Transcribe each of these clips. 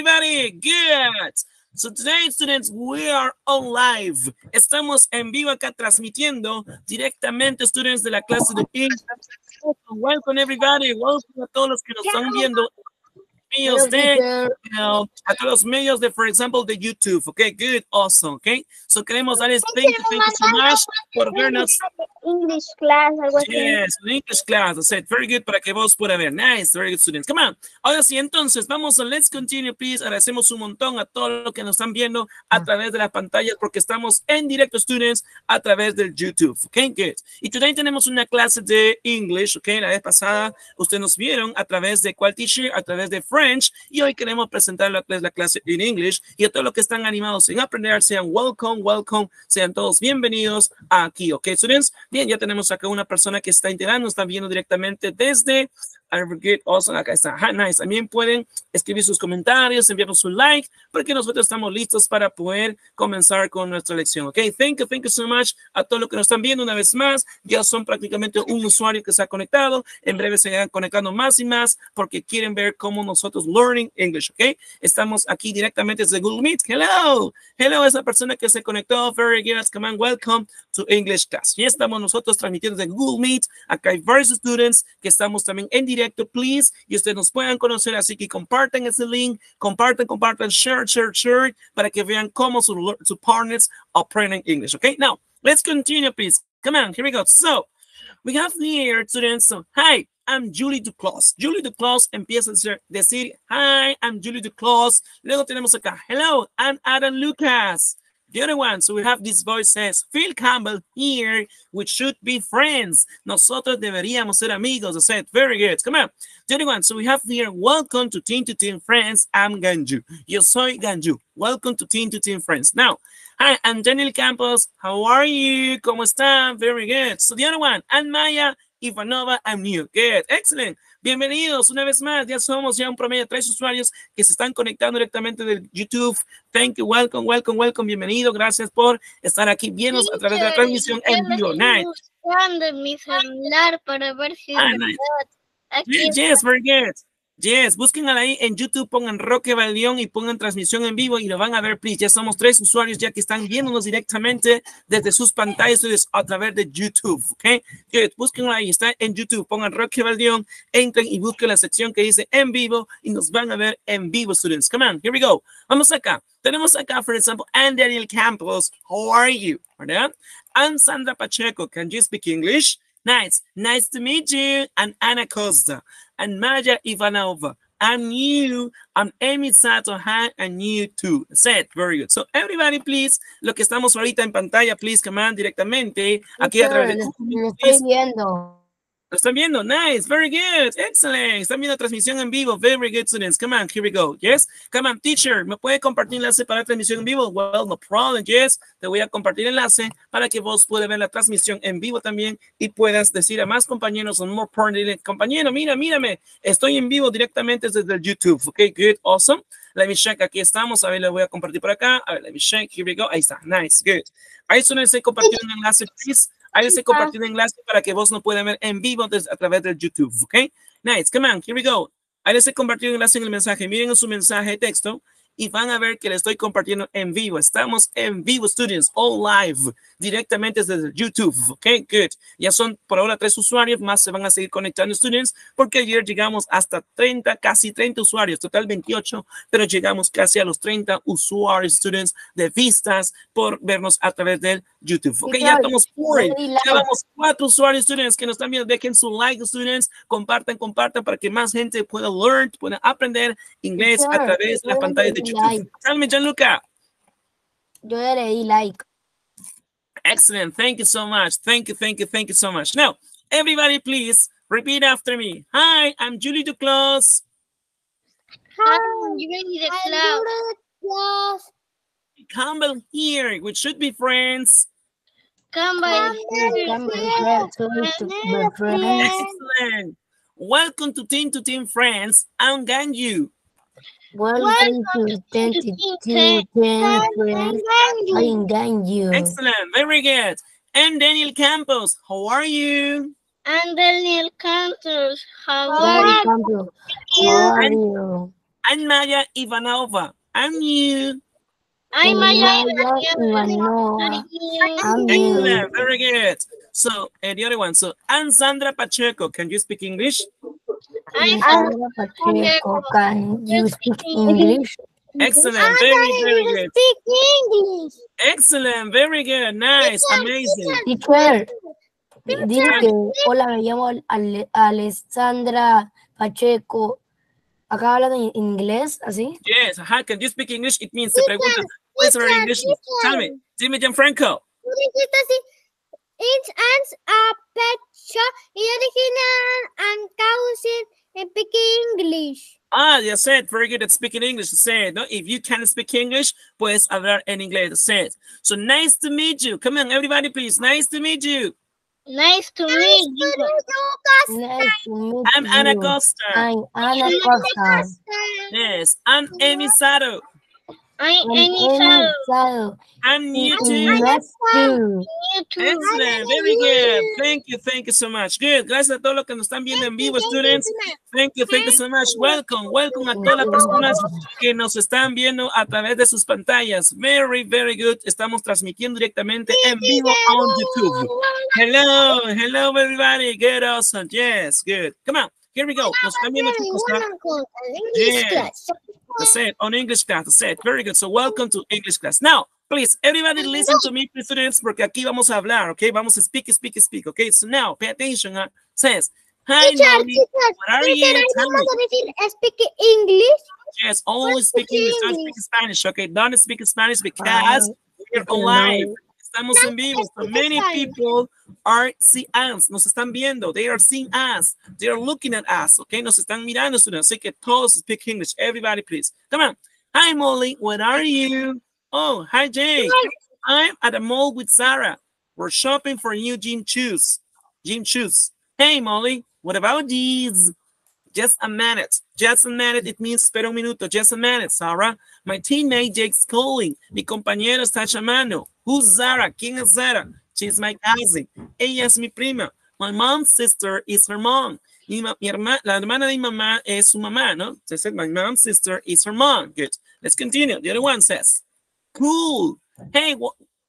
everybody? Good. So today, students, we are on live. Estamos en vivo acá transmitiendo directamente, students, de la clase de English. Welcome, everybody. Welcome a todos los que nos están viendo medios de, you know, a todos los medios de, for example, de YouTube. Okay, good, awesome. Okay, so queremos darles thank you, thank you so much por vernos. English class, algo así. Yes, English class. I said, very good para que vos puedan ver. Nice, very good students. Come on. Ahora sí, entonces, vamos a let's continue, please. Agradecemos un montón a todos los que nos están viendo a través de las pantallas porque estamos en directo, students, a través del YouTube. Okay, good. Y today tenemos una clase de English, okay. La vez pasada ustedes nos vieron a través de cuál teacher, a través de French. Y hoy queremos presentar la, la clase en English. Y a todos los que están animados en aprender, sean welcome, welcome. Sean todos bienvenidos aquí, okay, students. Bien, ya tenemos acá una persona que está integrando, está viendo directamente desde Get Awesome, acá está. Nice. También pueden escribir sus comentarios, enviarnos su like, porque nosotros estamos listos para poder comenzar con nuestra lección. Ok, thank you, thank you so much a todos los que nos están viendo una vez más. Ya son prácticamente un usuario que se ha conectado. En breve se irán conectando más y más porque quieren ver cómo nosotros learning English. Ok, estamos aquí directamente desde Google Meet. Hello, hello, esa persona que se conectó. Very good. Come on, welcome to English class. Y estamos nosotros transmitiendo desde Google Meet. Acá hay varios students que estamos también en directo please, y ustedes nos puedan conocer, así que compartan ese link, compartan, compartan, share, share, share, para que vean cómo su, su partners aprenden English, okay? Now, let's continue, please. Come on, here we go. So, we have here students, so, hi, I'm Julie Duclos. Julie Duclos empieza a decir, hi, I'm Julie Duclos. Luego tenemos acá, hello, I'm Adam Lucas. The other one, so we have this voice says, Phil Campbell here, we should be friends. Nosotros deberíamos ser amigos. I said, very good. Come on. The other one, so we have here, welcome to Team to Team Friends. I'm Ganju. Yo soy Ganju. Welcome to Team to Team Friends. Now, hi, I'm Daniel Campos. How are you? ¿Cómo están? Very good. So the other one, I'm Maya Ivanova. I'm new. Good. Excellent. Bienvenidos una vez más. Ya somos ya un promedio de tres usuarios que se están conectando directamente del YouTube. Thank you, welcome, welcome, welcome. Bienvenido. Gracias por estar aquí viéndonos a través de la transmisión en vivo. Nice. buscando mi celular para ver si Ah, nice. Yes, very good. Yes, búsquenla ahí en YouTube, pongan Roque Baldeón y pongan transmisión en vivo y lo van a ver, please. Ya somos tres usuarios ya que están viéndonos directamente desde sus pantallas a través de YouTube, ¿ok? Good, búsquenla ahí, está en YouTube, pongan Roque Baldeón, entren y busquen la sección que dice en vivo y nos van a ver en vivo, students. Come on, here we go. Vamos acá. Tenemos acá, for example, and Daniel Campos. How are you? ¿Verdad? And Sandra Pacheco. Can you speak English? Nice. Nice to meet you. And Anna Costa. And Maya Ivanova. I'm you. I'm Amy Sato. Hi, and you too. Said. Very good. So, everybody, please, lo que estamos ahorita en pantalla, please, command directamente aquí a través de Lo Google lo Meet, estoy viendo. Lo están viendo. Nice. Very good. Excellent. Están viendo transmisión en vivo. Very good, students. Come on. Here we go. Yes. Come on, teacher. ¿Me puede compartir enlace para la transmisión en vivo? Well, no problem. Yes. Te voy a compartir enlace para que vos puedas ver la transmisión en vivo también y puedas decir a más compañeros, on more important, compañero, mira, mírame. Estoy en vivo directamente desde el YouTube. Ok, good. Awesome. Let me check. Aquí estamos. A ver, le voy a compartir por acá. A ver, let me check. Here we go. Ahí está. Nice. Good. Ahí he compartido un enlace, please. Les he compartido un enlace para que vos no puedan ver en vivo a través del YouTube, ¿ok? Nice, come on, here we go. Ahí les he compartido un enlace en el mensaje. Miren su mensaje de texto y van a ver que le estoy compartiendo en vivo. Estamos en vivo, students, all live, directamente desde YouTube, ¿ok? Good. Ya son por ahora tres usuarios, más se van a seguir conectando, students, porque ayer llegamos hasta 30, casi 30 usuarios, total 28, pero llegamos casi a los 30 usuarios, students, de vistas por vernos a través del YouTube. Ok, ya estamos like. ya vamos cuatro usuarios, students, que nos están viendo. Dejen su like, students. Compartan, compartan para que más gente pueda learn, pueda aprender inglés a través de la pantalla de YouTube. like. Tell me, Gianluca. Yo ya le di like. Excellent. Thank you so much. Thank you, thank you, thank you so much. Now, everybody, please repeat after me. Hi, I'm Julie Duclos. I'm Julie. Yes. Campbell here, which should be friends. Come by Come here to my friend. Excellent. Welcome to Team to Team Friends. I'm Ganyu. Welcome to 22 friends. I'm you. Excellent. Very good. And Daniel Campos, how are you? And Daniel Campos, How How are are you? How are you? I'm Maya Ivanova. I'm you. I'm Maya Maya Ivanova. I'm you. Excellent. Very good. So, and the other one. So, I'm Sandra Pacheco. Can you speak English? I'm Sandra Pacheco, can you speak English? Excellent. Very, very good. speak English. Excellent. Very good. Nice. Amazing. Teacher, di- dile que hola, me llamo Ale- Alessandra Pacheco. Acá hablan en inglés, así. Yes. How can you speak English? It means se pregunta. What's your English? Tell me. Dime, Gianfranco. Tú dijiste así. It's ants a pet shop. Y yo dije and cousin speak English. Ah, you said very good at speaking English. Say no. If you can speak English, puedes hablar en inglés. Say So nice to meet you. Come on, everybody, please. Nice to meet you. Nice to meet you. Nice to meet I'm Ana. Costa. I'm Ana Costa. Yes. I'm Amy Sato. Amy Sado. Sado. I'm you too. You too. Excellent. Very good. Thank you. Thank you so much. Good. Gracias a todos los que nos están viendo en vivo, students. Thank you. Thank you so much. Welcome. Welcome a todas las personas que nos están viendo a través de sus pantallas. Very, very good. Estamos transmitiendo directamente en vivo on YouTube. Hello. Hello, everybody. Good. Awesome. Yes. Good. Come on. Here we go. Nos están viendo. Yes. That's it. On English class. That's it. Very good. So welcome to English class. Now, please, everybody listen to me, please, students, porque aquí vamos a hablar, okay? Vamos a speak, speak, speak, okay? So now, pay attention. Huh? Says, hi, Teacher, teacher, What are you? teacher, ahí Tell me. speak English. Yes, always speak English, don't speak Spanish, okay? Don't speak Spanish because we're online. Estamos en vivo. So many people are seeing us. Nos están viendo. They are seeing us. They are looking at us, okay? Nos están mirando, students. Así que todos speak English. Everybody, please. Come on. Hi, Molly. What are you? Oh, hi, Jake. I'm at the mall with Sarah. We're shopping for new gym shoes. Gym shoes. Hey, Molly. What about these? Just a minute. Just a minute. It means espera un minuto. Just a minute, Sarah. My teammate Jake's calling. Mi compañero está llamando. Who's Sarah? ¿Quién es Sarah? She's my cousin. Ella es mi prima. My mom's sister is her mom. Mi, mi herma- la hermana de mi mamá es su mamá, ¿no? I said my mom's sister is her mom. Good. Let's continue. The other one says, cool. Hey,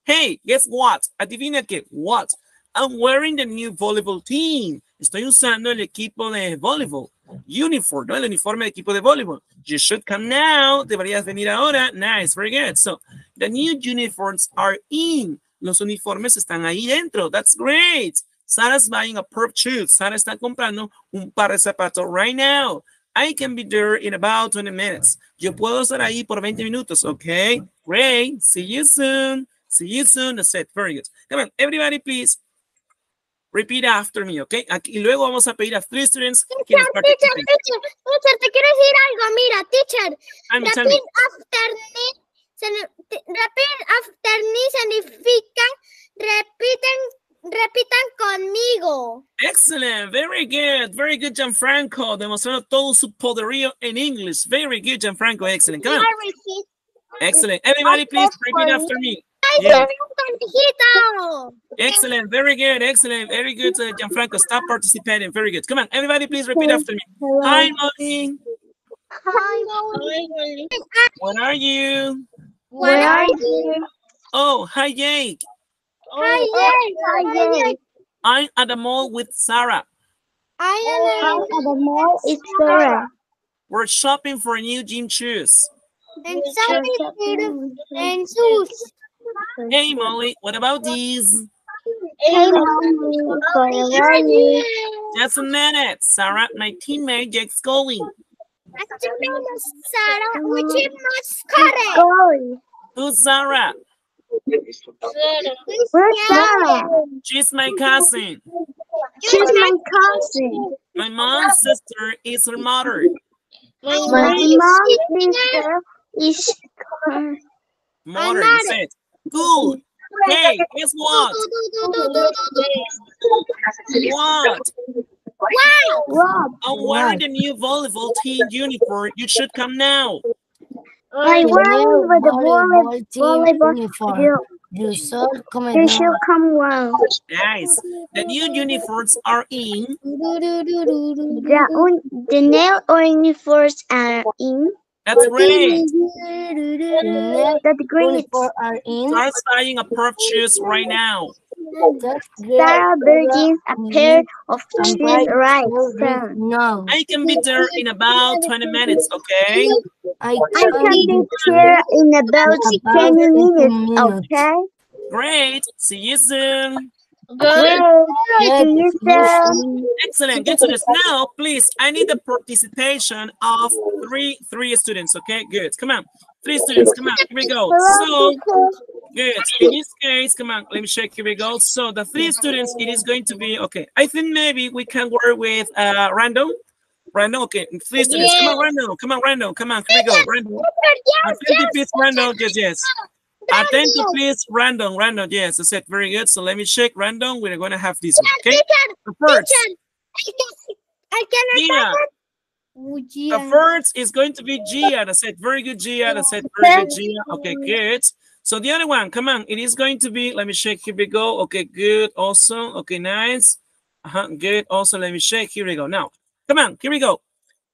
hey, guess what? Adivina qué. What? I'm wearing the new volleyball team. Estoy usando el equipo de voleibol. Uniform, ¿no? El uniforme de equipo de voleibol. You should come now. Deberías venir ahora. Nice, very good. So, the new uniforms are in. Los uniformes están ahí dentro. That's great. Sarah's buying a pair of shoes. Sara está comprando un par de zapatos right now. I can be there in about 20 minutes. Yo puedo estar ahí por 20 minutos. Okay, great. See you soon. See you soon. That's it. Very good. Come on, everybody, please. Repeat after me, okay? Aquí, y luego vamos a pedir a three students Teacher, teacher, teacher, teacher, te quiero decir algo. Mira, teacher, Tell me, tell me. repeat after me. se- Repeat after me significan repiten, repitan conmigo. Excellent, very good, very good, Gianfranco. Demostrando todo su poderío en English. Very good, Gianfranco. Excellent. Come on. Excellent. Everybody, please repeat after me. ¡Ay, Yeah. soy un conejito! Excellent, very good, excellent, very good, uh, Gianfranco. Stop participating. Very good. Come on, everybody, please repeat after me. Hi, Molly. Hi, Molly. What are you? Where are you? Oh, hi, Jake. Hi, Jake. Hi, Jake. I'm at the mall with Sarah. I am at the mall. with Sarah. We're shopping for new gym shoes. And something and shoes. Hey, Molly, what about these? Hey, Molly. Where are you? Just a minute, Sarah. My teammate Jake's calling. Sarah, which is not correct. Who's Sarah? Where's Sarah? She's my cousin. She's my cousin. My mom's sister is her mother. My mom's sister is Mother, mother. you said. Cool. Hey, guess what? What? Wow! Rob. I'm wearing the new volleyball team uniform. You should come now. I The wearing new with the volleyball team volleyball uniform. You, You should come you should now. come well. Nice. The new uniforms are in. The, un, the nail uniforms are in. That's great. Next, That's great. uniform are in. Start buying a pair of shoes right now. That's great. Sarah Virgins a pair of mm-hmm. shoes right now. No, I can be there in about 20 minutes, okay? I I can can be here in about About 10 15 minutes, minutes. okay? Great. See you soon. Great. Yes, See you soon. Excellent. Good students. Now, please, I need the participation of three three students. Okay, good. Come on. Three students. Come on. Here we go. So, good. In this case, come on. Let me check. Here we go. So, the three students, it is going to be okay. I think maybe we can work with uh random. Random. Okay. Three students. Come on, random. Come on, random. Come on. Here we go. Random. Attentive, please, random. Yes, yes. Attentive, please, random. Random. Yes, I said very good. So, let me check. Random. We're going to have this one. Okay. The first. I cannot Gia. Oh, The first is going to be Gia. I said very good, Gia. I said very good, Gia. Okay, good. So the other one, come on. It is going to be, let me check. Here we go. Okay, good. Awesome. Okay, nice. Uh-huh, good. Also, let me check. Here we go. Now, come on. Here we go.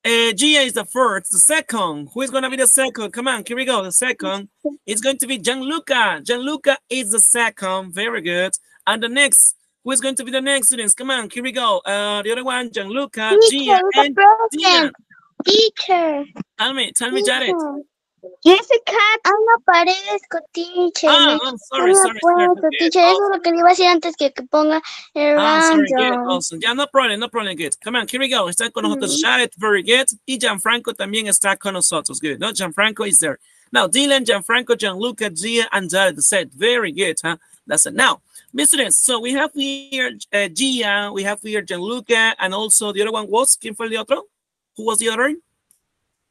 Uh, Gia is the first. The second. Who is going to be the second? Come on. Here we go. The second is going to be Gianluca. Gianluca is the second. Very good. And the next, who is going to be the next students? Come on. Here we go. Uh, the other one, Gianluca, Gia, Teacher, what's and Dia. Teacher. Tell me, tell me, Jared. Jessica, ah, no aparezco, teacher. Ah, I'm sorry, me sorry, okay. teacher. Eso es lo que le iba a decir antes que, que ponga el Ah, sorry, good, awesome. Yeah, no problem, no problem, good. Come on, here we go. Está con nosotros Jared, very good. Y Gianfranco también está con nosotros, good. No, Gianfranco is there. Now, Dylan, Gianfranco, Gianluca, Gia, and Jared said, very good, huh? That's it. Now, Mr. students, so we have here uh, Gia, we have here Gianluca, and also the other one was, ¿quién fue el otro? Who was the other?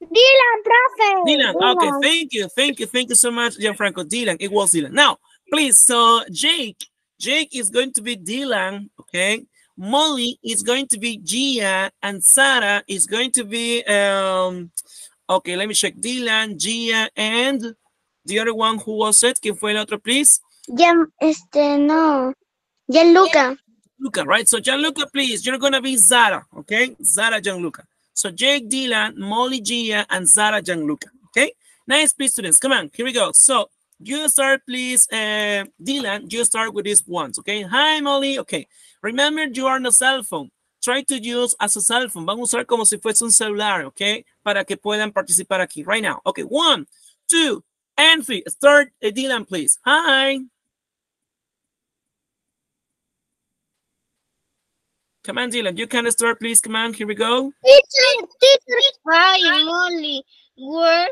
Dylan, profe. Dylan. Okay, thank you, thank you, thank you so much, Gianfranco. Dylan, it was Dylan. Now, please, so Jake, Jake is going to be Dylan, okay? Molly is going to be Gia, and Sarah is going to be, um, okay, let me check. Dylan, Gia, and the other one, who was it? ¿Quién fue el otro, please? Ya, este, no. Ya, Luca. Luca, right? So Gianluca, please, you're gonna be Zara, okay? Zara Gianluca. So Jake, Dylan, Molly, Gia, and Zara Gianluca, okay? Nice, please, students. Come on, here we go. So you start, please, uh, Dylan, you start with these ones, okay? Hi, Molly, okay. Remember, you are on a cell phone. Try to use as a cell phone. Vamos a usar como si fuese un celular, okay? Para que puedan participar aquí, right now. Okay, one, two, and three. Start, uh, Dylan, please. Hi. Come on, Dylan. You can start, please. Command. here we go. Teacher, teacher. Hi, Molly. Where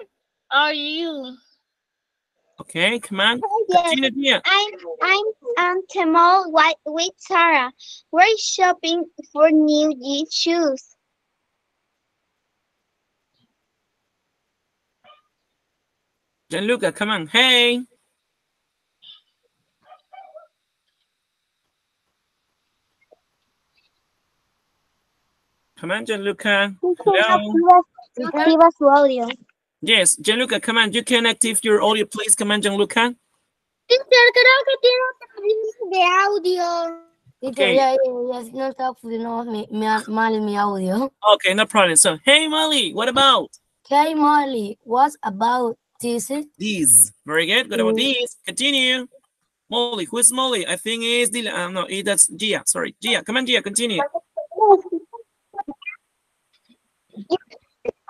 are you? Okay, command. on. Yes. Continue, Dia. I'm I'm at the mall with, with Sarah. We're shopping for new Year shoes. Gianluca, come on. Hey. Come on, Gianluca. Hello. Activa su audio. Yes, Gianluca, come on. You can active your audio, please. Come on, Gianluca. Teacher, creo que tiene otra línea de audio. Okay. no está funcionando mi, mi, mal mi audio. Okay, no problem. So, hey, Molly, what about Okay, Molly, what about this? these? Very good. What about these? Continue. Molly, who is Molly? I think it's Dylan. Uh, no, it, that's Gia. Sorry, Gia. Come on, Gia. Continue.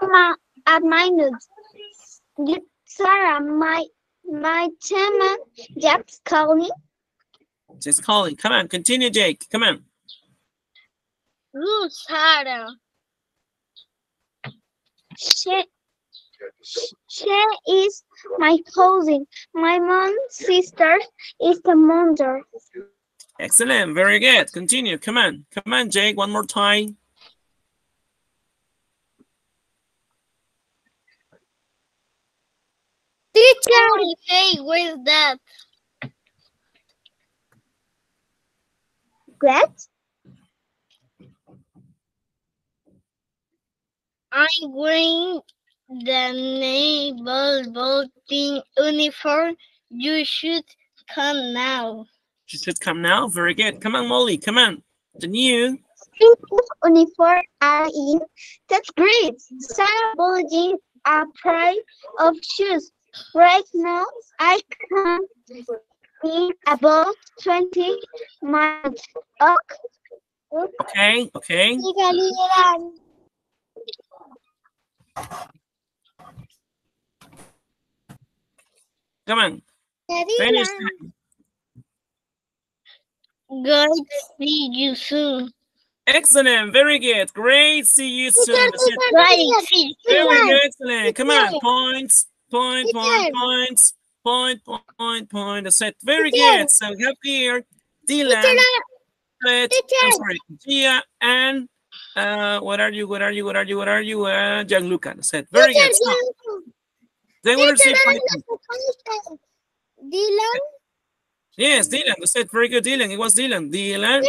Ma, at uh, my notes. You- Sarah, my my chairman Jack's calling. Just calling. Come on, continue, Jake. Come on. Look, Sarah. She, she is my cousin. My mom's sister is the mother. Excellent. Very good. Continue. Come on. Come on, Jake. One more time. Teacher, Hey, where's that? What? I'm wearing the naval boating uniform. You should come now. She should come now. Very good. Come on, Molly. Come on. The new. Pink uniform are in. That's great. Sarah Bologin a pair of shoes. Right now, I can in about 20 miles. Okay. Okay, Come on. Finish. Good see you soon. Excellent. Very good. Great. See you soon. That's it. Right, see Very good. Excellent. Come on. Points. Point, point, points. Point, point, point. That's it. Very good. So we have here Dylan, Fred, I'm sorry, Gia, and uh, what are you? What are you? What are you? What are you? Uh, Gianluca. That's it. Very good. So they will receive dame five las points. Dylan, Yes, Dylan. That's it. Very good, Dylan. It was Dylan. Dylan.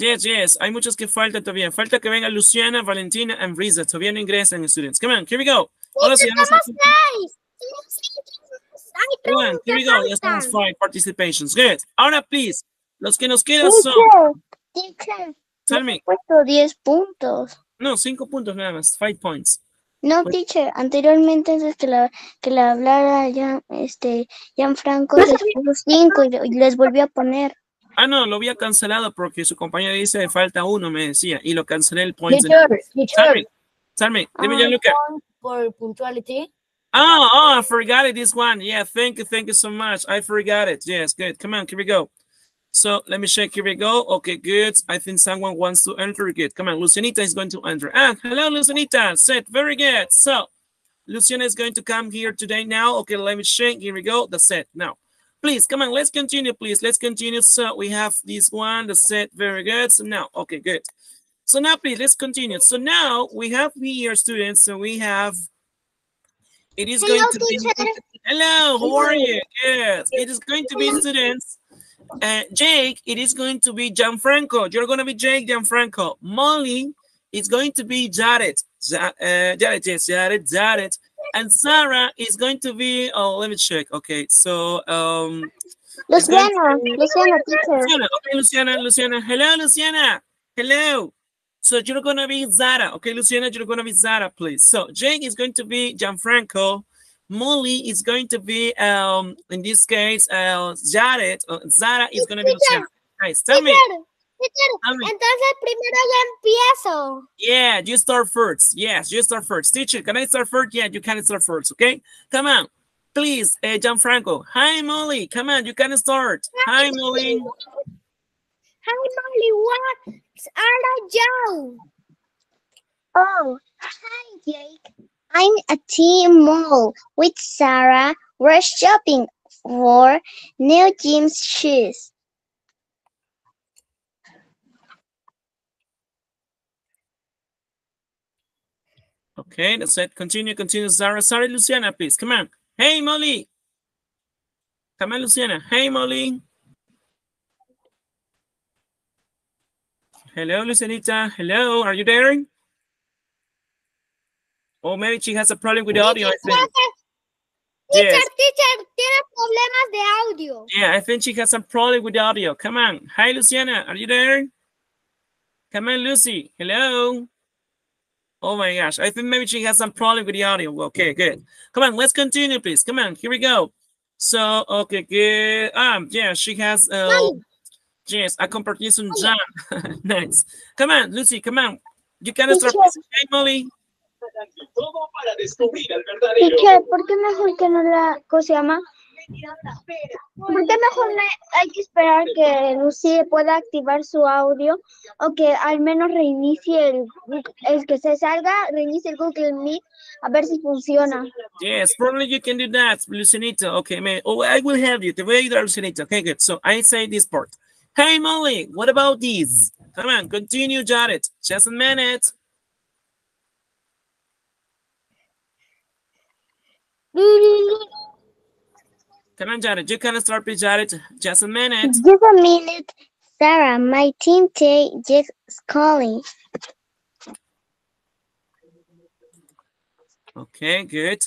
Yes, yes. Hay muchos que faltan todavía. Falta que venga Luciana, Valentina, and Risa. Todavía no ingresan, students. Come on, here we go. Ahora sí, Teacher, vamos a- somos seis. Somos seis. Hay Come on, tres here we go. Ya estamos five participations. Good. Ahora, please, los que nos quedan son, Teacher, tell me, puesto 10 puntos. no, cinco puntos nada más, five points. No, Pues- teacher, anteriormente antes que la, que la hablara ya, este, Gianfranco les puso 5 y, y les volvió a poner. Ah, no, lo había cancelado porque su compañero dice falta uno, me decía, y lo cancelé el points. Teacher, Tell teacher, me, point for punctuality. Oh, oh, I forgot it, this one. Yeah, thank you, thank you so much. I forgot it. Yes, good. Come on, here we go. So let me check. Here we go. Okay, good. I think someone wants to enter. Good. Come on, Lucianita is going to enter. Ah, hello, Lucianita. Set. Very good. So Luciana is going to come here today now. Okay, let me check. Here we go. The set. Now, please, come on. Let's continue, please. Let's continue. So we have this one, the set. Very good. So now, okay, good. So now, please, let's continue. So now we have here, students. So we have, it is Hello, going to be, hello, how are you? Yes, it is going to be students. Uh, Jake, it is going to be Gianfranco. You're going to be Jake Gianfranco. Molly it's going to be Jared. Ja- uh, Jared, yes, Jared, Jared. And Sarah is going to be, oh, let me check. Okay, so, um, Luciana, Luciana, teacher. Luciana. Okay, Luciana, Luciana. Hello, Luciana. Hello. So you're gonna be Zara. Okay, Luciana, you're gonna be Zara, please. So Jake is going to be Gianfranco. Molly is going to be, um, in this case, uh, Jared. Uh, Zara is gonna be Luciana. Guys, tell me. Teacher, teacher, Tell me. entonces primero ya empiezo. Yeah, you start first. Yes, you start first. Teacher, can I start first? Yeah, you can start first. Okay, come on, please, uh, Gianfranco. Hi, Molly. Come on, you can start. Hi, Molly. Hi, Molly, what are you? Oh, hi, Jake. I'm at T Mall with Sarah. We're shopping for new gym shoes. Okay, that's it. Continue, continue. Zara. sorry, Luciana, please. Come on. Hey, Molly. Come on, Luciana. Hey, Molly. Hello, Lucianita. Hello, are you there? Oh, maybe she has a problem with the audio, I think. Teacher, Yes. teacher, tiene problemas de audio. Yeah, I think she has some problem with the audio. Come on. Hi, Luciana. Are you there? Come on, Lucy. Hello. Oh my gosh. I think maybe she has some problem with the audio. Okay, good. Come on, let's continue, please. Come on, here we go. So, okay, good. Um, yeah, she has uh Molly, yes, a compartison jam. nice. Come on, Lucy, come on. You can start. Teacher. Hey, Molly. Teacher, ¿por qué mejor que no la, ¿cómo se llama? ¿Por qué mejor hay que esperar que Lucy pueda activar su audio o que al menos reinicie el, el que se salga, reinicie el Google Meet a ver si funciona? Yes, probably you can do that, Lucinita. Okay, man. Oh, I will help you. The way you are, Lucinita. Okay, good. So I say this part. Hey, Molly, what about these? Come on, continue, Jared. Just a minute. Come on, Jared. You can start with Jared. Just a minute. Just a minute, Sarah. My team just calling. Okay, good.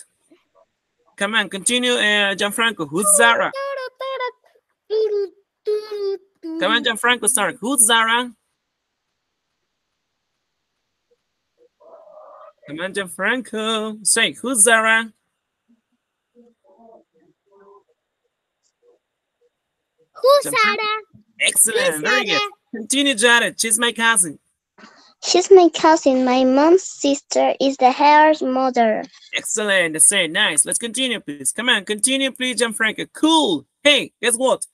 Come on, continue, uh, Gianfranco. Who's Zara? Come on, Gianfranco, start. Who's Zara? Come on, Gianfranco. Say, who's Zara? Who's Sarah? Excellent. Very good. Continue, Jared. She's my cousin. She's my cousin. My mom's sister is the hair's mother. Excellent. That's it. Nice. Let's continue, please. Come on. Continue, please, Gianfranco. Cool. Hey, guess what?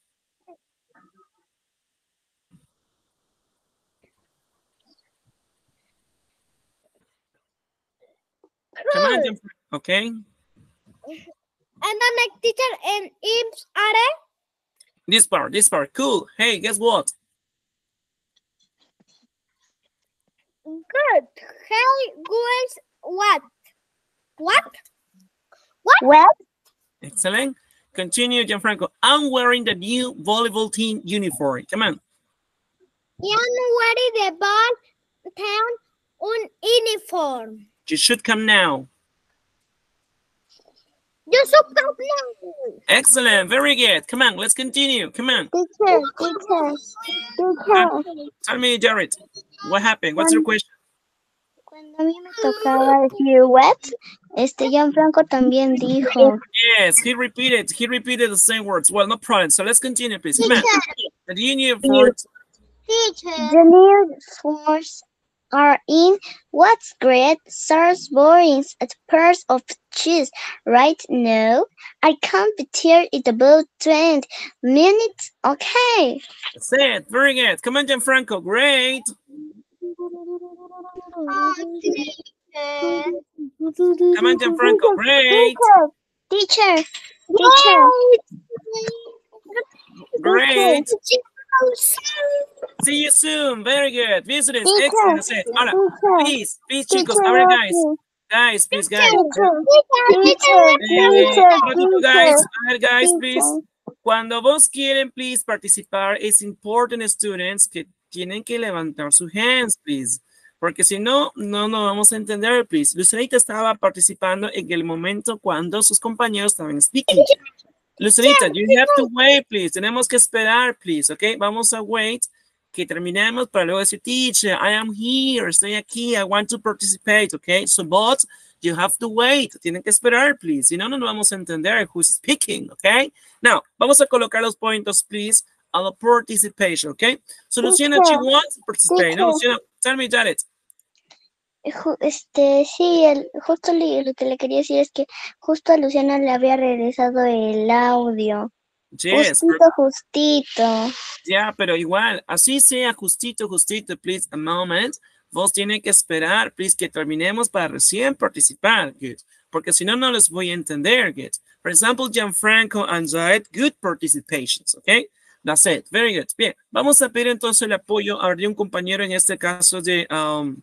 Come on, Gianfranco. Okay. And the next teacher in Imps are This part. This part. Cool. Hey, guess what? good. Hey, girls, what? What? What? Well, Excellent. Continue, Gianfranco. I'm wearing the new volleyball team uniform. Come on. January the ball town on uniform. You should come now. You should come now. Excellent. Very good. Come on. Let's continue. Come on. teacher, teacher, teacher. Tell me, Jared. What happened? What's your question? Cuando a mí me tocaba decir wet, este Gianfranco también dijo. Yes, he repeated. He repeated the same words. Well, no problem. So let's continue, please. On. The uniform. Teacher. The new force are in what's great serves boring a pairs of cheese right now. I can't be here in about 20 minutes. Okay. That's it. Very good. Come on, Gianfranco. Great. Come on, Gianfranco. Great. Teacher, teacher, Great. See you soon. Very good. Visitors. Excellent. Ahora, please, please, chicos. A ver, guys. Guys, please, guys. Guys? A ver, guys, please. Cuando vos quieren, please, participar, es important, students, que tienen que levantar sus hands, please. Porque si no, no nos vamos a entender, please. Lucerita estaba participando en el momento cuando sus compañeros estaban speaking. Lucerita, you have to wait, please. Tenemos que esperar, please, ¿ok? Vamos a wait que terminemos para luego decir, teacher, I am here, estoy aquí, I want to participate, ¿ok? So, but you have to wait. Tienen que esperar, please. Si no, no vamos a entender who's speaking, ¿ok? Now, vamos a colocar los puntos, please, a la participation, ¿ok? So, Luciana, she wants to participate. No. Luciana, tell me, Janet. Este, sí, el, justo le- lo que le quería decir es que justo a Luciana le había regresado el audio. Yes, Justito, justito. Ya, pero igual, así sea justito, justito, please, a moment. Vos tienen que esperar, please, que terminemos para recién participar, good. Porque si no, no les voy a entender, good. For example, Gianfranco and Jared, good participations, okay? That's it, very good. Bien, vamos a pedir entonces el apoyo a un compañero, en este caso de, um,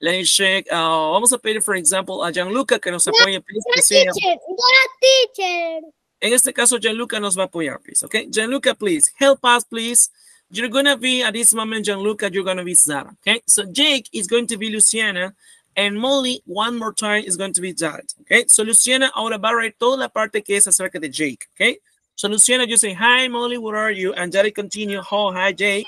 let me check, uh, vamos a pedir, for example, a Gianluca que nos apoye, please, sea- Teacher. Teacher. en este caso, Gianluca nos va a apoyar, please, okay? Gianluca, please, help us, please. You're gonna be, at this moment, Gianluca, you're gonna be Zara, okay? So Jake is going to be Luciana, and Molly, one more time, is going to be Jared, okay? So Luciana ahora va a reír toda la parte que es acerca de Jake, okay? So Luciana, you say, hi, Molly, where are you? And Jared continue, oh, hi, Jake.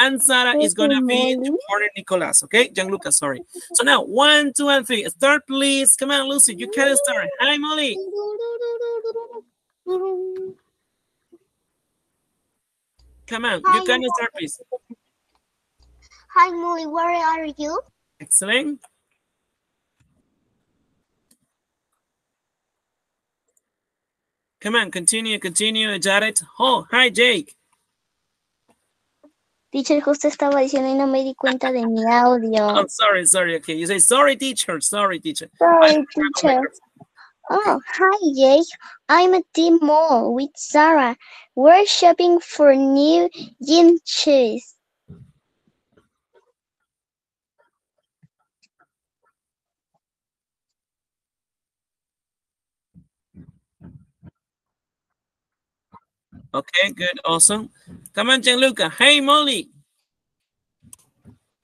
And Sarah is gonna be Molly. Jordan Nicolas, okay? Gianluca, sorry. So now, one, two, and three. Start, please. Come on, Lucy, you can start. Hi, Molly. Come on, you can start, please. Hi, Molly, where are you? Excellent. Come on, continue, continue, Jared. Oh, hi, Jake. Teacher, justo estaba diciendo y no me di cuenta de mi audio. Oh, sorry, sorry. Okay, you say sorry, teacher. Sorry, teacher. Sorry, teacher. Oh, hi, Jake. I'm at the mall with Sarah. We're shopping for new gym shoes. Okay, good, awesome. Come on, Gianluca. Hey, Molly.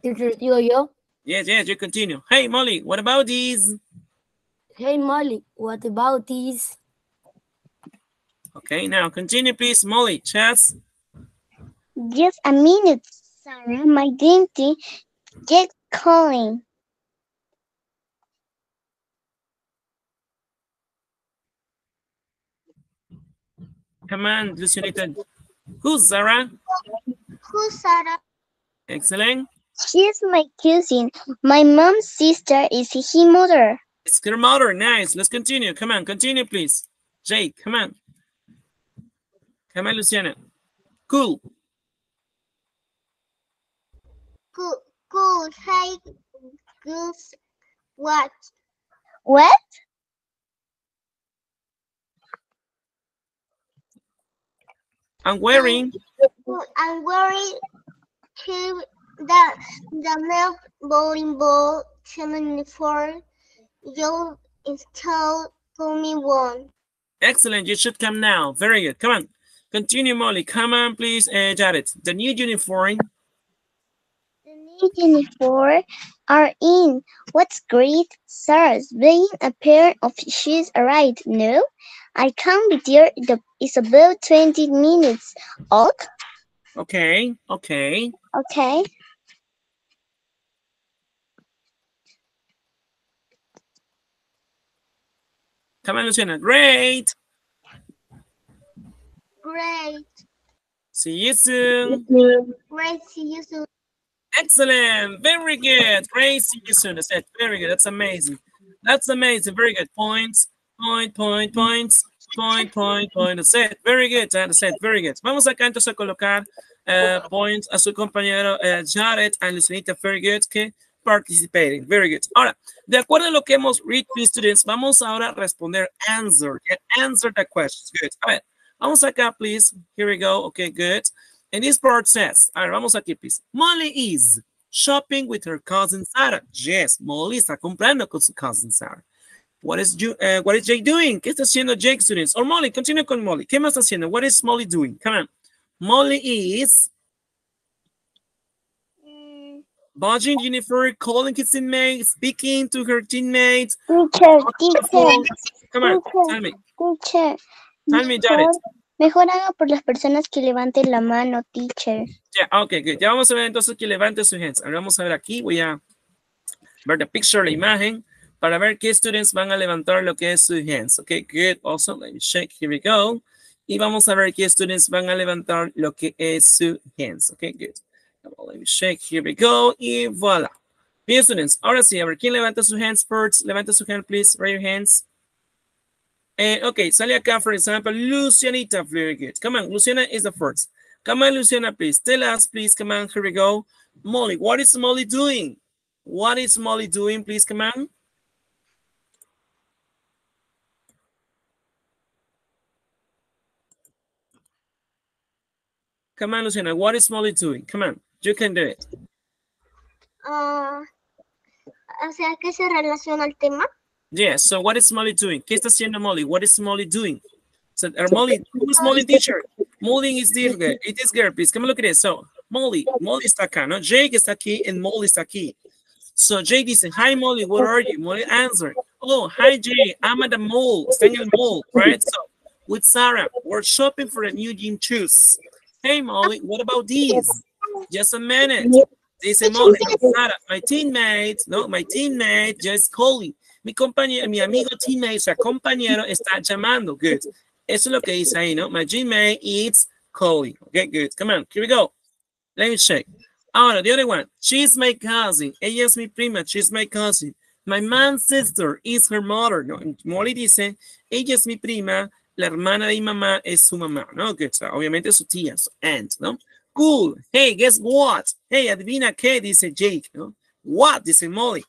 Teacher, digo yo. Yes, yes, you continue. Hey, Molly, what about these? Hey Molly, what about these? Okay, now continue, please, Molly. Chats. Just a minute, Sarah. My dainty get calling. Come on, Lucianita. Who's Zara? Who's Zara? Excellent. She's my cousin. My mom's sister is his mother. It's her mother. Nice. Let's continue. Come on, continue, please. Jake, come on. Come on, Luciana. Cool. Good. Good. Hey. Goose. What? What? I'm wearing. I'm wearing to the the milk bowling ball uniform. You install for me one. Excellent. You should come now. Very good. Come on. Continue, Molly. Come on, please, uh, Jared. The new uniform. The new uniform are in. What's great, Sarah's being a pair of shoes right No, I can't be there. The, it's about 20 minutes. Ok, Okay. Okay. okay. Come on, Luciana. Great. Great. See you soon. Great. See you soon. Excellent. Very good. Great. See you soon. That's it. Very good. That's amazing. That's amazing. Very good. Points. Point, point, points. Point, point, point. That's it. Very good. Very good. Vamos acá entonces a colocar eh, points a su compañero eh, Jared and Lucianita. Very good. Que participating. Very good. Ahora, de acuerdo a lo que hemos read, students, vamos ahora a responder answer. Answer the questions. Good. A ver, vamos acá, please. Here we go. Okay, good. And this part says, a ver, vamos aquí, please. Molly is shopping with her cousin Sarah. Yes, Molly está comprando con su cousin Sarah. What is, you, uh, what is Jake doing? ¿Qué está haciendo Jake, students? Or Molly, continue con Molly. ¿Qué más está haciendo? What is Molly doing? Come on. Molly is Mm, Budging Jennifer, calling his teammates, speaking to her teammates. Teacher, teacher, Come on, Teacher. tell me. teacher. Tell me, Jared. Mejor, haga por las personas que levanten la mano, teacher. Yeah, okay, good. Ya vamos a ver entonces que levante su hands. Ahora vamos a ver aquí, voy a ver the picture, la imagen, para ver qué students van a levantar lo que es su hands. Okay, good. Also, let me check. Here we go. Y vamos a ver qué students van a levantar lo que es su hands. Okay, good. Let me check. Here we go. Y voila. Bien, students. Ahora sí, a ver, ¿quién levanta su hands first? Levanta su hand, please. Raise your hands. Eh, okay, sale acá, for example, Lucianita. Very good. Come on, Luciana is the first. Come on, Luciana, please. Tell us, please. Come on, here we go. Molly, what is Molly doing? What is Molly doing? Please, come on. Come on, Luciana. What is Molly doing? Come on. You can do it. ah, o sea, ¿qué se relaciona al tema? Yes. So what is Molly doing? ¿Qué está haciendo Molly? What is Molly doing? So uh, Molly, who is Molly teacher? Molly is this girl. It is girl, please. Come look at this. So Molly, Molly está acá, ¿no? Jake está aquí and Molly está aquí. So Jake dice, hi Molly, where are you? Molly answered, oh, hi Jake, I'm at the mall, staying in the mall, right? So with Sarah, we're shopping for a new gym shoes. Hey Molly, what about these? Just a minute. They say, Molly, Sarah, my teammate, no, my teammate just calling. Mi compañero, mi amigo teammate, o sea, compañero está llamando. Good. Eso es lo que dice ahí, ¿no? My teammate is calling. Okay, good. Come on, here we go. Let me check. Ahora, the other one. She's my cousin. Ella es mi prima. She's my cousin. My man's sister is her mother. No, Molly dice, ella es mi prima. La hermana de mi mamá es su mamá, ¿no? Que, o obviamente su tía, aunt, ¿no? Cool. Hey, guess what? Hey, adivina qué, dice Jake, ¿no? What? Dice Molly.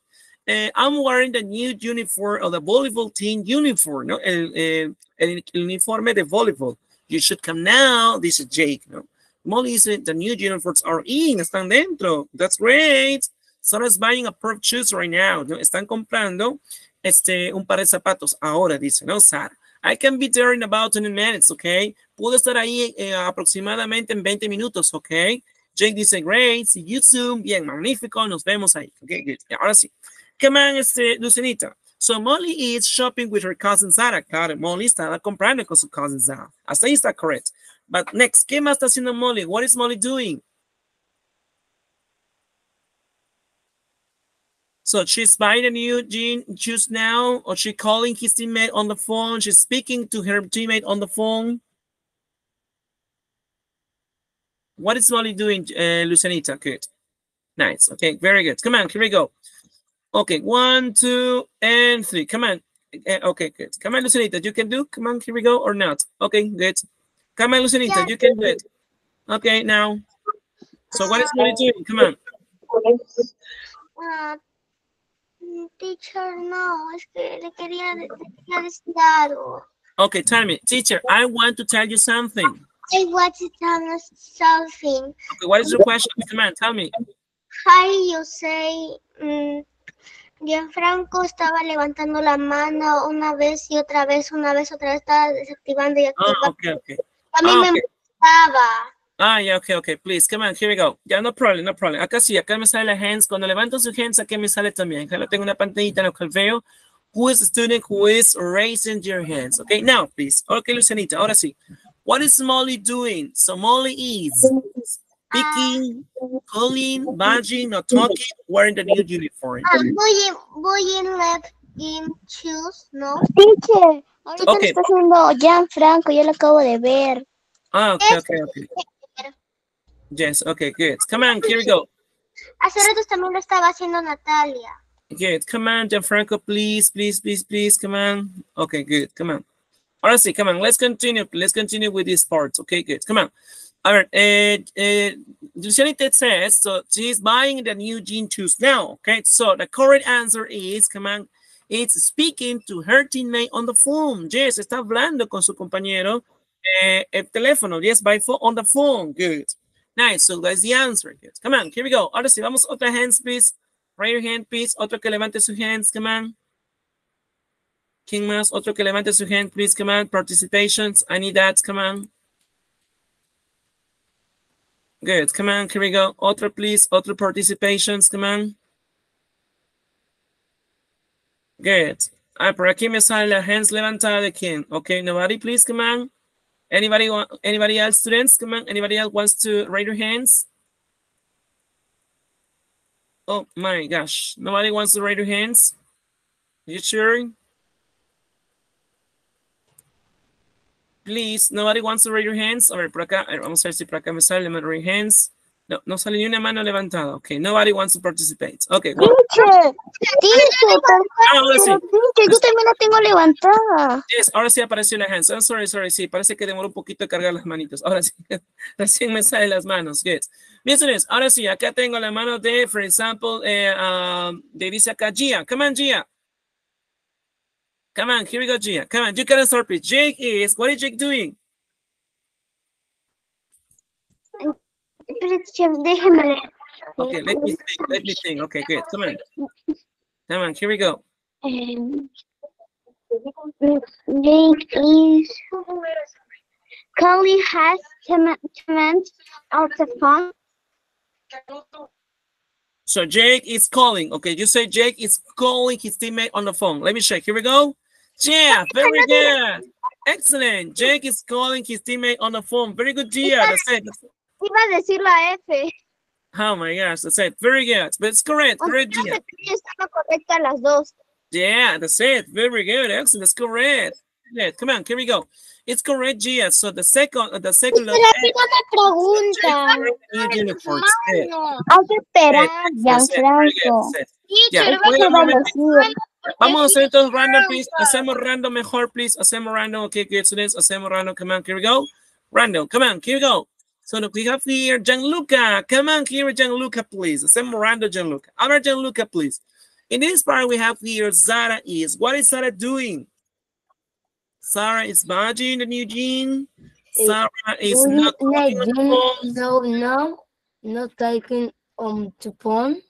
Eh, I'm wearing the new uniform of the volleyball team uniform, ¿no? El, el, uniforme de voleibol. You should come now, dice Jake, ¿no? Molly dice, the new uniforms are in, están dentro. That's great. Sarah's buying a pair of shoes right now. ¿no? Están comprando este, un par de zapatos ahora, dice, ¿no? Sarah. I can be there in about 20 minutes, okay? Puedo estar ahí eh, aproximadamente en 20 minutos, okay? Jake dice, great, see you soon. Bien, magnífico, nos vemos ahí. Okay, good. Ahora sí. Come on, este, Lucinita. So Molly is shopping with her cousin Sarah. Claro, Molly está comprando con su cousin Sarah. Hasta está correct. But next, ¿qué más está haciendo Molly? What is Molly doing? So she's buying a new jean shoes now, or she calling his teammate on the phone. She's speaking to her teammate on the phone. What is Molly doing, uh, Lucianita? Good. Nice. Okay, very good. Come on, here we go. Okay, one, two, and three. Come on. Eh, Okay, good. Come on, Lucianita, you can do. Come on, here we go, or not. Okay, good. Come on, Lucianita, you can do it. Okay, now. So what is Molly doing? Come on. Mm, teacher, no, es que le quería, le quería decir algo. Okay, tell me, teacher, I want to tell you something. I want to tell you something. Okay, what is your question? Come on, tell me. How you say, mm, Gianfranco estaba levantando la mano una vez y otra vez, una vez, otra vez, estaba desactivando y Ah, activando. okay, okay. A mí ah, me okay. Ah, yeah, okay, okay. Please, come on, here we go. Yeah, no problem, no problem. Acá sí, acá me sale la hands. Cuando levanto su hands, aquí me sale también. Acá lo tengo una pantallita en la cual veo who is the student who is raising your hands. Okay, now, please. Okay, Lucianita, ahora sí. What is Molly doing? So Molly is speaking, calling, badging, or talking, wearing the new uniform. Voy en left in shoes, ¿no? Teacher, ahorita Ok. lo está haciendo Gianfranco, yo lo acabo de ver. Ah, okay, okay, okay. Yes, okay, good. Come on, here we go. Hace ratos también lo estaba haciendo Natalia. Good. Come on, Gianfranco, please, please, please, please. Come on. Okay, good. Come on. Honestly, come on. Let's continue. Let's continue with this part. Okay, good. Come on. All right. Uh, uh, Lucianita says so. She's buying the new jean shoes now. Okay. So the correct answer is, come on, it's speaking to her teammate on the phone. Yes, está hablando con su compañero eh, el teléfono. Yes, by phone on the phone. Good. Nice. So that's the answer. Good. Come on. Here we go. Honestly, vamos otra hands, please. Raise your hand, please. Otro que levante su hands, come on. ¿Quién más? Otro que levante su hand, please, come on. Participations, I need that, come on. Good, come on, here we go. Otro, please. Otro participations, come on. Good. Ah, por aquí me sale la hands levantada de quién. Okay, nobody, please, come on. Anybody, want, anybody else, students? Come on. Anybody else wants to raise your hands? Oh my gosh. Nobody wants to raise their hands? You sure? Please, nobody wants to raise your hands. A ver, por acá, a ver, vamos a ver si por acá me sale, me raise hands. No, no sale ni una mano levantada. Okay, nobody wants to participate. Okay, well, Teacher, teacher, ah, ahora sí. yo también la tengo levantada. Yes, ahora sí apareció la hands. I'm sorry, sorry, sí, parece que demoró un poquito de cargar las manitos. Ahora sí, recién me salen las manos. Bien, señores, ahora sí, acá tengo la mano de, for example, eh, um, de dice acá Gia. Come on, Gia. Come on, here we go, Gia. Come on, you can start, please. Jake is, what is Jake doing? Okay, let me think, let me think. Okay, good. Come on. Come on, here we go. Jake is Cully has comments out the phone. So Jake is calling. Okay, you say Jake is calling his teammate on the phone. Let me check. Here we go. Yeah, very good. Excellent. Jake is calling his teammate on the phone. Very good, Gia. That's it. Iba a decir la F. Oh my gosh, that's it. Very good. But it's correct. O estaba correcta las dos. Yeah, that's it. Very good. Excellent. That's correct. Yeah, come on, here we go. It's correct, Gia. So the second, the second Pero una pregunta. Hay que esperar. Gianfranco. Vamos a hacer entonces random, please. Hacemos random mejor, please. Hacemos random. Okay, good students. Hacemos random. Come on, here we go. Random. Come on, here we go. So look, we have here Gianluca. Come on, here, Gianluca, please. Hacemos random, Gianluca. Our Gianluca, please. In this part, we have here Zara is. What is Zara doing? Sarah is badging the new jean. Eh, Sarah is not talking on the phone. no, no, not taking um to phone.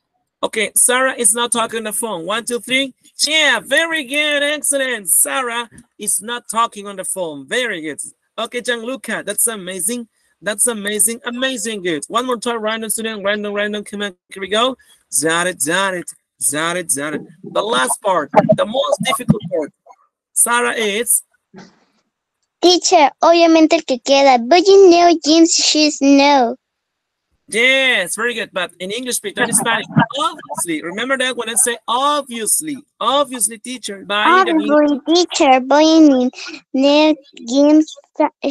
Okay, Sarah is not talking on the phone. One, two, three. Yeah, very good. Excellent. Sarah is not talking on the phone. Very good. Okay, Gianluca, that's amazing. That's amazing. Amazing good. One more time, random student, random, random. Come on, here we go. Got it, got it, got it, got it. The last part, the most difficult part. Sarah is Teacher, obviamente el que queda. But you know jeans shoes no. Yes, very good. But in English, that is Spanish. Obviously, remember that when I say obviously, obviously, teacher, by Obviously, teacher, but you mean no jeans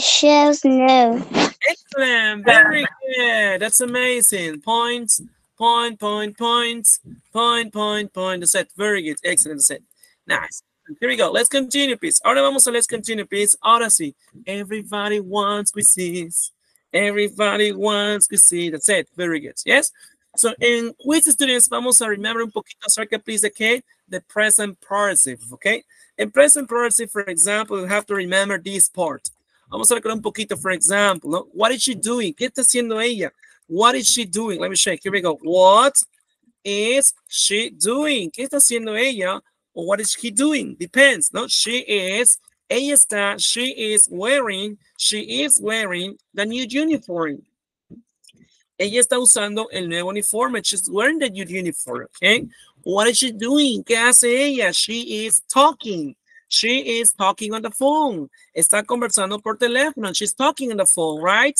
shoes no. Excellent. Very good. That's amazing. Points, point, point, points, point, point, point. That's it. Very good. Excellent. It. Nice. Here we go. Let's continue, please. Ahora vamos a let's continue, please. Ahora sí. Everybody wants quizzes. Everybody wants quizzes. That's it. Very good. Yes? So in quiz students, vamos a remember un poquito acerca, please, okay? The present participle, okay? In present participle, for example, you have to remember this part. Vamos a recordar un poquito, for example, ¿no? What is she doing? ¿Qué está haciendo ella? What is she doing? Let me check. Here we go. What is she doing? ¿Qué está haciendo ella? Or what is he doing? Depends, no? She is, ella está, she is wearing, she is wearing the new uniform. Ella está usando el nuevo uniforme. She's wearing the new uniform, okay? What is she doing? ¿Qué hace ella? She is talking. She is talking on the phone. Está conversando por teléfono. She's talking on the phone, right?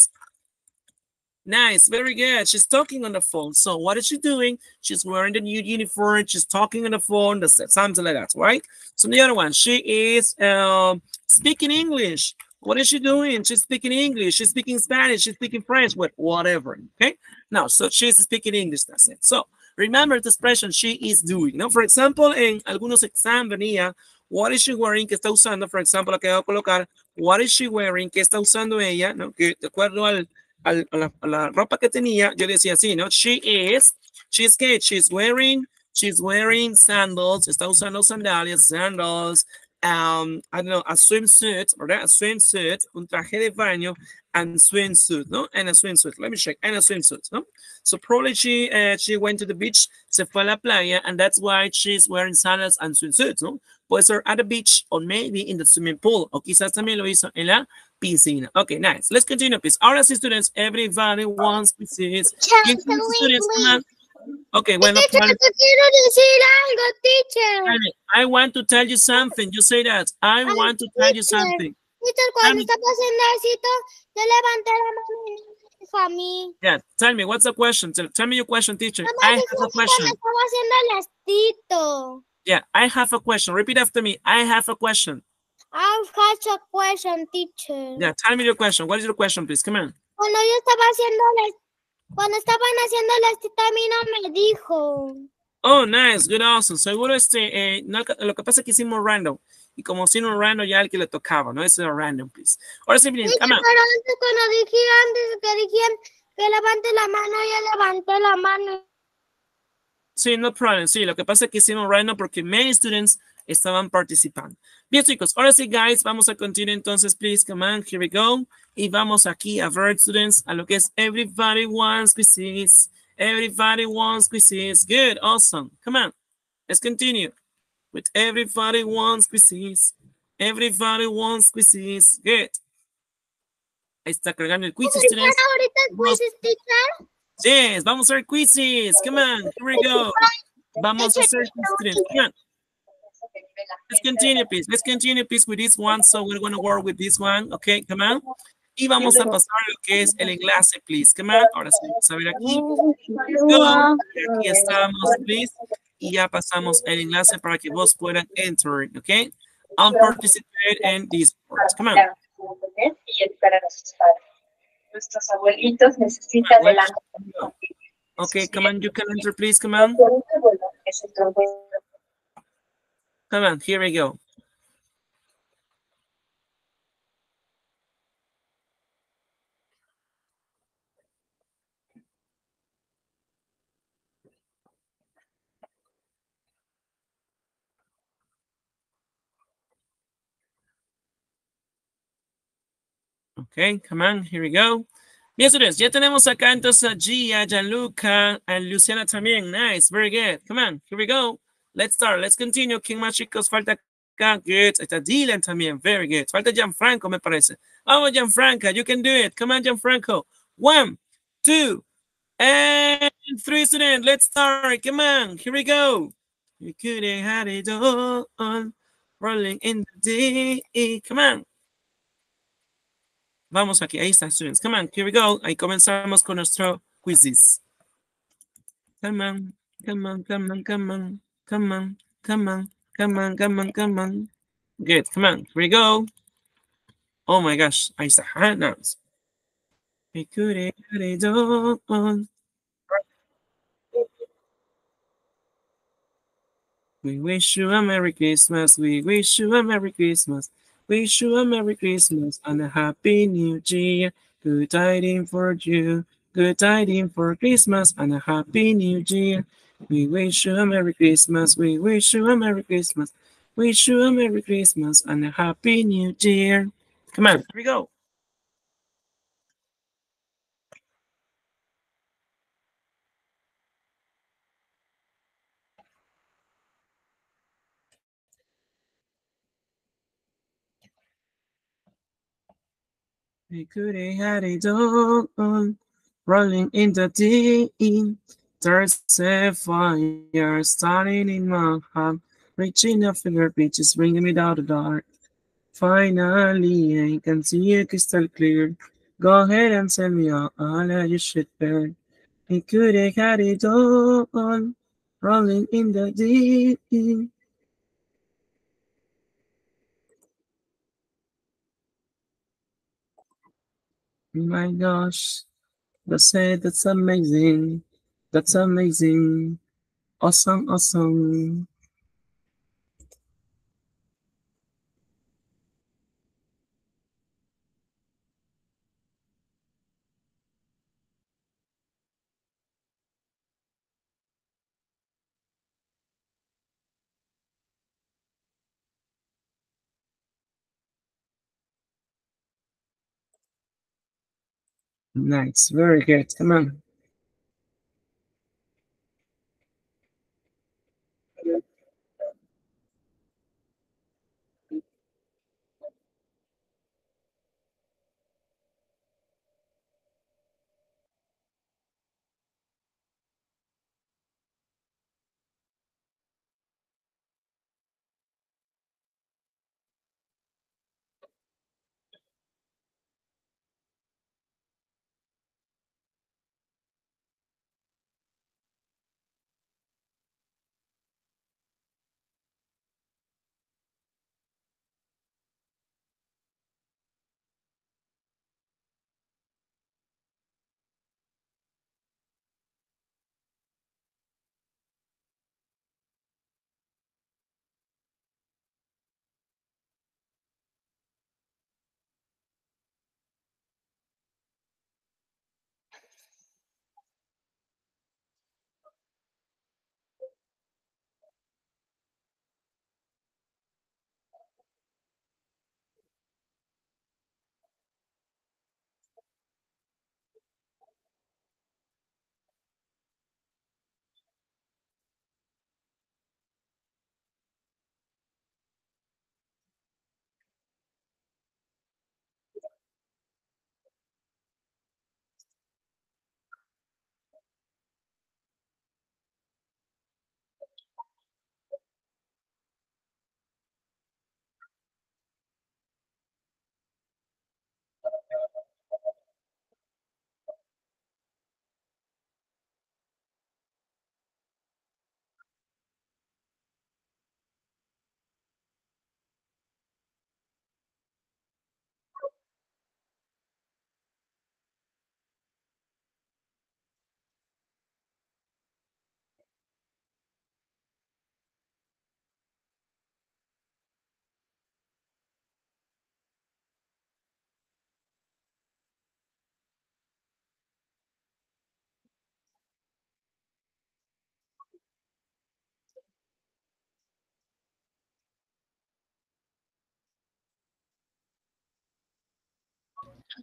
Nice, very good. She's talking on the phone. So what is she doing? She's wearing the new uniform. She's talking on the phone. That's something like that, right? So the other one, she is um, speaking English. What is she doing? She's speaking English. She's speaking Spanish. She's speaking French. What, whatever. Okay. Now, so she's speaking English. That's it. So remember the expression she is doing. Now, for example, en algunos exam venía, what is she wearing? Que está usando, for example, aquí voy a colocar, what is she wearing? Que está usando ella? ¿no? Que de acuerdo al, al, a, la, a la ropa que tenía, yo decía así, ¿no? She is, she's que she's wearing, she's wearing sandals, está usando sandalias, sandals, um, I don't know, a swimsuit, ¿verdad? A swimsuit, un traje de baño, and swimsuit, ¿no? And a swimsuit. Let me check. And a swimsuit, ¿no? So probably she uh, she went to the beach, se fue a la playa, and that's why she's wearing sandals and swimsuits, ¿no? Puede ser at the beach or maybe in the swimming pool, o quizás también lo hizo en la piscina. Okay, nice. Let's continue, please. Ahora sí, students, everybody wants. Give me the students, come on. Okay, bueno, Teacher, quiero decir algo, teacher. I want to tell you something. You say that. I want to tell you something. Teacher, cuando estaba haciendo asito, yo levanté la mano y me dijo a mí. Yeah, tell me, what's the question? Tell, tell me your question, teacher. No I have a question. estaba haciendo el. Yeah, I have a question. Repeat after me. I have a question. I have a question, teacher. Yeah, tell me your question. What is your question, please? Come on. Cuando yo estaba haciendo el cuando estaban haciendo el astito, a mí no me dijo. Oh, nice, good, awesome. Seguro este, eh, no, lo que pasa es que hicimos random. Y como hicimos random, ya el que le tocaba, ¿no? Eso era random, please. Ahora sí, Teacher, come on. pero antes cuando dije antes que dijeron que levante la mano, yo levanté la mano. Sí, no problem. Sí, lo que pasa es que hicimos random porque many students estaban participando. Bien, chicos, ahora sí, guys, vamos a continuar entonces, please, come on, here we go. Y vamos aquí a ver, students, a lo que es everybody wants quizzes. Everybody wants quizzes. Good, awesome. Come on, let's continue with everybody wants quizzes. Everybody wants quizzes. Good. Ahí está cargando el quiz, ¿Teacher, students. ahorita el quiz, teacher? Yes, vamos a hacer quizzes. Come on, here we go. Vamos a hacer quizzes. Come on. Let's continue, please. Let's continue, please, with this one. So we're going to work with this one. Okay, come on. Y vamos a pasar lo que es el enlace, please. Come on. Ahora sí, vamos a ver aquí. Go. Aquí estamos, please. Y ya pasamos el enlace para que vos puedan enter, okay? And participate in this. Come on. Nuestros abuelitos necesitan de la Okay, come on. You can enter, please. Come on. Come on. Here we go. Okay, come on, here we go. Bien, students, ya tenemos acá entonces a Gia, Gianluca, and Luciana también. Nice, very good. Come on, here we go. Let's start, let's continue. ¿Quién más? Falta acá. Good. Está Dylan también, very good. Falta Gianfranco, me parece. Vamos, Gianfranco, you can do it. Come on, Gianfranco. One, two, and three, students. Let's start. Come on, here we go. We could have it all rolling in the day. Come on. Vamos aquí, ahí está, students. Come on, here we go. Ahí comenzamos con nuestro quizzes. Come on, come on, come on, come on, come on, come on, come on, come on, come on. Good, come on, here we go. Oh my gosh, ahí está. Ah, could have had. We wish you a Merry Christmas. We wish you a Merry Christmas. Wish you a Merry Christmas and a Happy New Year. Good tidings for you. Good tidings for Christmas and a Happy New Year. We wish you a Merry Christmas. We wish you a Merry Christmas. Wish you a Merry Christmas and a Happy New Year. Come on, here we go. We could have had it all on, rolling in the deep. There's a fire starting in my heart, reaching a fingerprint, just bringing me down the dark. Finally, I can see you crystal clear. Go ahead and tell me all, all that you should bear. We could have had it all on, rolling in the deep. My gosh, that's it. That's amazing. That's amazing. Awesome, awesome. Nice, very good. Come on.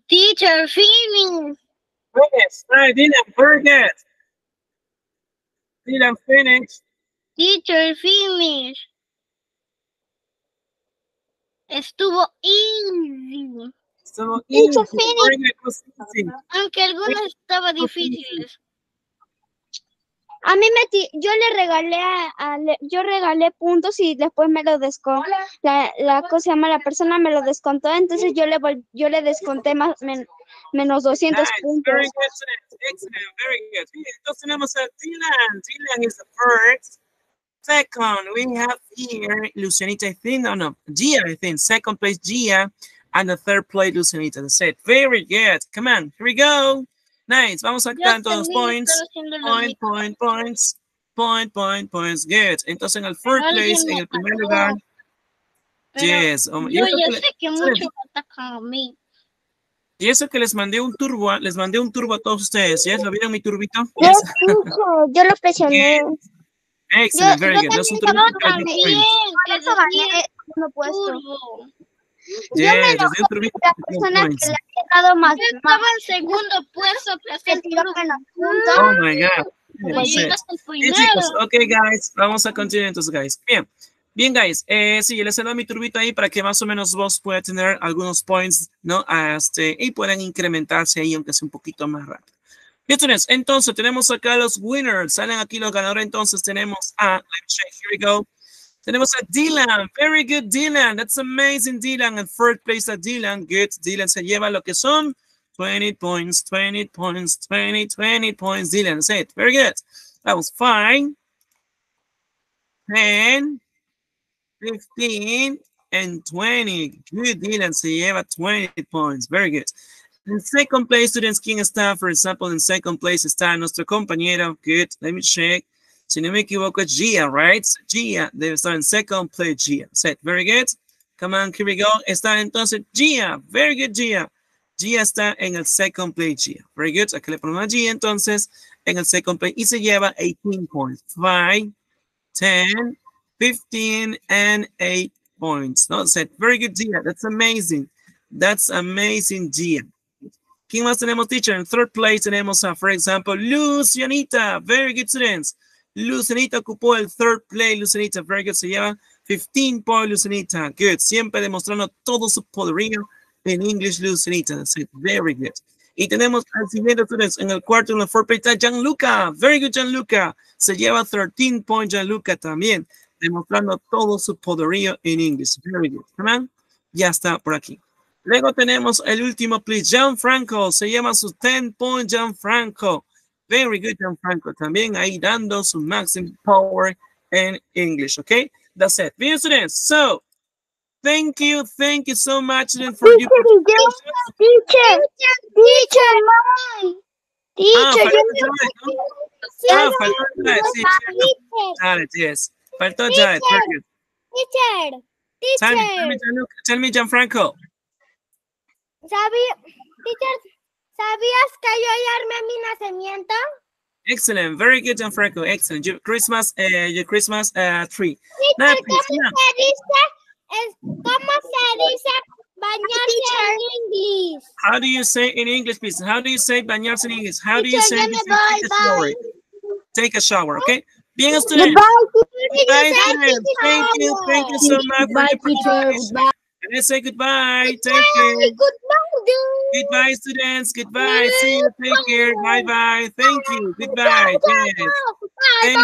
Teacher, finish. Finish. I didn't forget. Didn't finish. Teacher, finish. Estuvo easy. Estuvo Teacher, easy. finish. Easy. Aunque algunas estaban difíciles. A mí me yo le regalé a, a le- yo regalé puntos y después me lo descontó. La, la cosa se llama la persona me lo descontó, entonces yo le vol- yo le desconté más men- menos 200 Nice. puntos. Very good. Excellent. Very good. Entonces tenemos a Dylan. Dylan is the first. Second, we have here Lucianita, I think. No, no. Gia, I think. Second place, Gia. And the third place, Lucianita. That's it. Very good. Come on, here we go. Nice. Vamos a cantar todos los points. Point, point, points. Point, point, points. Good. Entonces, en el fourth Alguien place, en el primer lugar. Pero Yes. y Yo eso ya que le- sé que muchos atacan a mí. Y eso que les mandé un turbo, a- les mandé un turbo a todos ustedes. ¿Ya lo vieron mi turbito? Yes, Yes. teacher, yo lo presioné. Excellent, Yo- very yo good. No es un puesto. Turbo. Yo me Yes, les di enojo un turbito, La pero persona points. que le ha dado más, Yo más estaba en segundo puesto, pero que hasta tiró menos puntos. Oh my God. Llegaste Bien, primero. chicos, ok, guys, vamos a continuar entonces, guys. Bien, bien, guys, eh, sí, les he dado mi turbito ahí para que más o menos vos puedan tener algunos points, ¿no? Este, y puedan incrementarse ahí, aunque sea un poquito más rápido. Bien, students, entonces tenemos acá los winners, salen aquí los ganadores, entonces tenemos a, let me check, here we go. Tenemos a Dylan, very good Dylan, that's amazing Dylan, and third place a Dylan, good, Dylan se lleva lo que son 20 points, 20 points, 20, 20 points, Dylan, it, very good. That was fine. 10, 15, and 20. Good, Dylan. Se lleva 20 points. Very good. In second place, students, ¿quién está? For example, in second place está nuestro compañero. Good. Let me check. Si no me equivoco, Gia, right? Gia debe estar en second place, Gia. Set. Very good. Come on, here we go. Está entonces Gia. Very good, Gia. Gia está en el second place, Gia. Very good. Aquí le ponemos a Gia entonces en el second place y se lleva 18 points. 5, 10, 15, and 8 points. No, set. Very good, Gia. That's amazing. That's amazing, Gia. ¿Quién más tenemos, teacher? En third place tenemos a, for example, Lucianita. Very good, students. Lucianita ocupó el third place. Lucianita, very good. Se lleva 15 points, Lucianita. Good. Siempre demostrando todo su poderío en English, it. Very good. Y tenemos al siguiente, en el cuarto, en el fourth place, está Gianluca. Very good, Gianluca. Se lleva 13 points, Gianluca también, demostrando todo su poderío en inglés. Very good. On. Ya está por aquí. Luego tenemos el último, please. Gianfranco. Se llama sus 10 points, Gianfranco. Very good, Gianfranco. También ahí dando su maximum power in English. Okay. That's it. Bien, students. So, thank you. Thank you so much, students, for your Teacher, y yo, teacher, teacher, mami. Ah, Teacher, faltó yo Jared, ¿no? Ah, faltó Jared, sí, cierto. Jared, yes. Faltó Jared. Very good. Teacher, Tell me, tell me, teacher, Gianluca- tell me, Gianfranco. ¿sabía, teacher, ¿sabías que yo ya armé mi nacimiento? Excellent. Very good, Gianfranco. Excellent. Your Christmas, uh, your Christmas uh, tree. Now, Teacher, please, ¿cómo now. se dice, es, cómo se dice bañarse en inglés? How do you say in English, please? How do you say bañarse in English? How do you say this? take a shower? Take a shower, okay? Bien, students. Goodbye, Bye, students. Thank you. Thank you so much for your teacher. participation. Goodbye. Let's say goodbye. Take care. Goodbye, dude. Goodbye, students. Goodbye. See you. Take care. Bye bye. Thank you. Goodbye. Yes. Bye. Thank